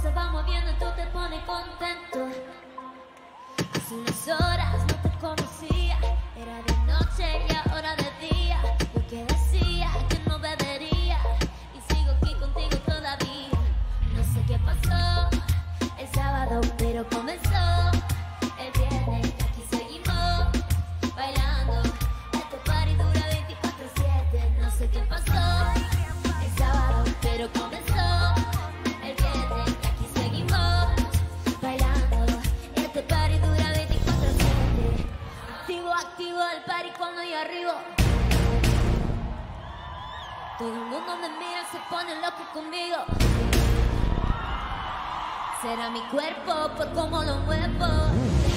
se va moviendo y tú te pones contento. Hace unas horas. Todo el mundo me mira, se pone loco conmigo. Será mi cuerpo por cómo lo muevo.